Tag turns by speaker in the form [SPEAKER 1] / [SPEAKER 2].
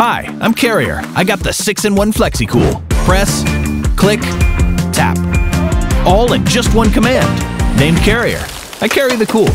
[SPEAKER 1] Hi, I'm Carrier. I got the 6-in-1 FlexiCool. Press, click, tap. All in just one command. Named Carrier. I carry the cool.